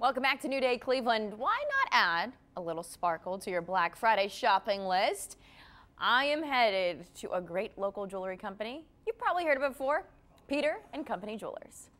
Welcome back to New Day Cleveland. Why not add a little sparkle to your Black Friday shopping list? I am headed to a great local jewelry company. You've probably heard of it before, Peter and Company Jewelers.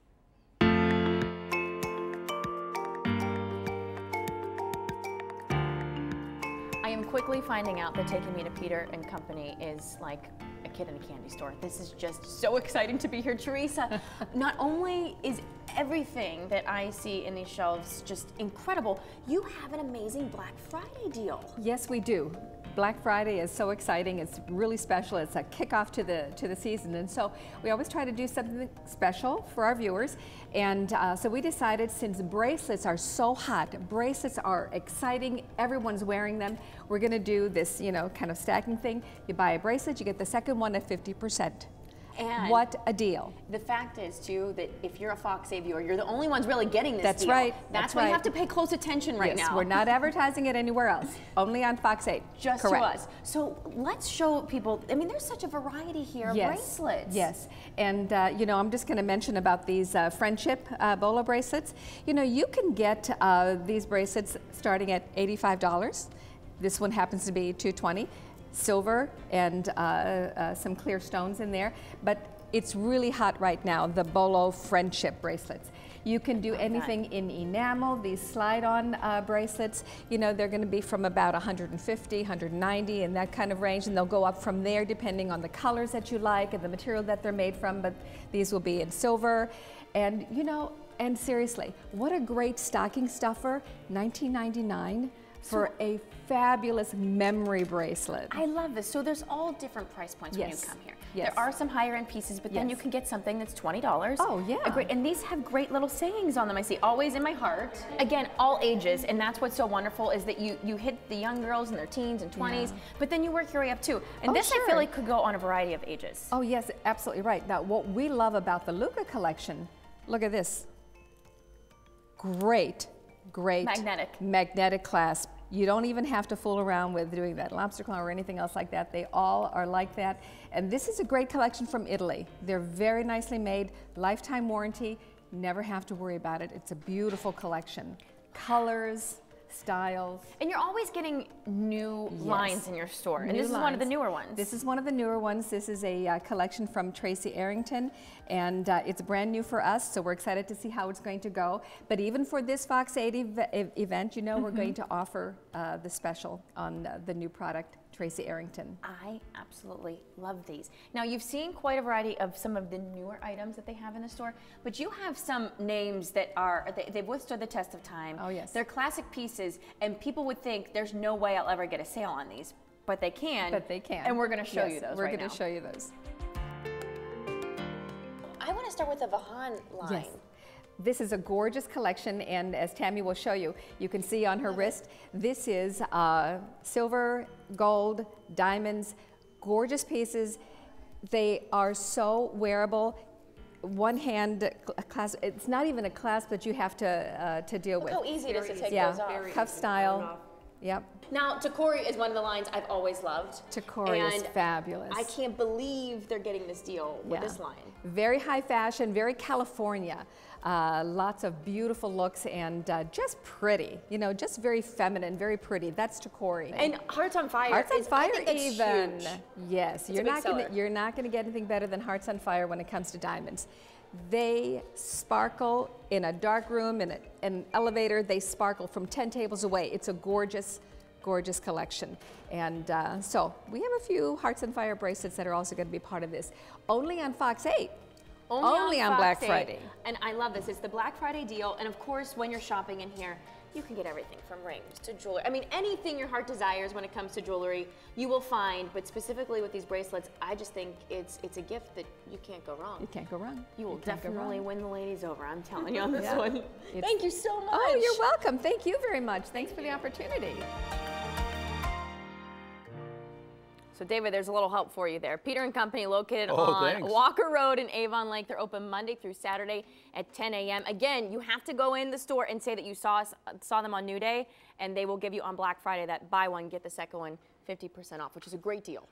I am quickly finding out that taking me to Peter and Company is like a kid in a candy store. This is just so exciting to be here. Teresa, not only is everything that I see in these shelves just incredible, you have an amazing Black Friday deal. Yes, we do. Black Friday is so exciting. It's really special. It's a kickoff to the to the season, and so we always try to do something special for our viewers. And uh, so we decided, since bracelets are so hot, bracelets are exciting. Everyone's wearing them. We're going to do this, you know, kind of stacking thing. You buy a bracelet, you get the second one at 50 percent. And what a deal. The fact is, too, that if you're a Fox 8 viewer, you're the only ones really getting this That's deal. right. That's, That's why right. you have to pay close attention right yes, now. we're not advertising it anywhere else. Only on Fox 8. Just Correct. to us. So let's show people, I mean, there's such a variety here of yes. bracelets. Yes, and uh, you know, I'm just going to mention about these uh, friendship uh, bolo bracelets. You know, you can get uh, these bracelets starting at $85. This one happens to be 220 silver and uh, uh, some clear stones in there, but it's really hot right now, the Bolo friendship bracelets. You can do anything in enamel, these slide-on uh, bracelets, you know, they're gonna be from about 150, 190 in that kind of range, and they'll go up from there depending on the colors that you like and the material that they're made from, but these will be in silver. And you know, and seriously, what a great stocking stuffer, 1999 for a fabulous memory bracelet. I love this. So there's all different price points when you come here. Yes. There are some higher end pieces, but then you can get something that's $20. Oh, yeah. A great, and these have great little sayings on them. I see always in my heart. Again, all ages, and that's what's so wonderful is that you you hit the young girls in their teens and 20s, but then you work your way up too. And Oh, this I feel like could go on a variety of ages. Oh yes, absolutely right. Now what we love about the Luca collection, look at this. Great, great. Magnetic. Magnetic clasp. You don't even have to fool around with doing that lobster claw or anything else like that. They all are like that. And this is a great collection from Italy. They're very nicely made, lifetime warranty, never have to worry about it. It's a beautiful collection. Colors, styles. And you're always getting new lines in your store. and New this is one of the newer ones. This is one of the newer ones. This is a uh, collection from Tracy Arrington, and uh, it's brand new for us, so we're excited to see how it's going to go. But even for this Fox 80 ev- ev- event, you know, we're going Mm-hmm. to offer uh, the special on the new product, Tracy Arrington. I absolutely love these. Now, you've seen quite a variety of some of the newer items that they have in the store, but you have some names that are, they, they've withstood the test of time. Oh, yes. They're classic pieces, and people would think there's no way I'll ever get a sale on these, but they can. But they can. And we're going to show Yes, you those We're right going now. to show you those. I want to start with the Vahan line. Yes. This is a gorgeous collection, and as Tammy will show you, you can see on her wrist, this is uh, silver, gold, diamonds, gorgeous pieces. They are so wearable. One hand clasp, it's not even a clasp that you have to, uh, to deal Look with. how easy it is to take yeah, those off. cuff style. Yep. Now, Tacori is one of the lines I've always loved. Tacori is fabulous. I can't believe they're getting this deal with Yeah. this line. Very high fashion, very California. Uh, lots of beautiful looks and uh, just pretty. You know, just very feminine, very pretty. That's Tacori. And Hearts on Fire. Hearts on is, Fire even. huge. Yes, a you're not gonna you're not gonna get anything better than Hearts on Fire when it comes to diamonds. They sparkle in a dark room, in a- an elevator. They sparkle from ten tables away. It's a gorgeous, gorgeous collection. And uh, so we have a few Hearts on Fire bracelets that are also going to be part of this. Only on Fox 8. Only on Fox Black 8. Friday. And I love this. It's the Black Friday deal. And of course, when you're shopping in here, you can get everything from rings to jewelry. I mean, anything your heart desires when it comes to jewelry, you will find. But specifically with these bracelets, I just think it's it's a gift that you can't go wrong. You can't go wrong. You will can't definitely win the ladies over. I'm telling you on this Yeah. one. It's- Thank you so much. Oh, you're welcome. Thank you very much. Thanks for the opportunity. So David, there's a little help for you there. Peter and Company located Oh, on thanks. Walker Road in Avon Lake. They're open Monday through Saturday at 10 a.m. Again, you have to go in the store and say that you saw us, saw them on New Day, and they will give you on Black Friday that buy one get the second one 50% off, which is a great deal.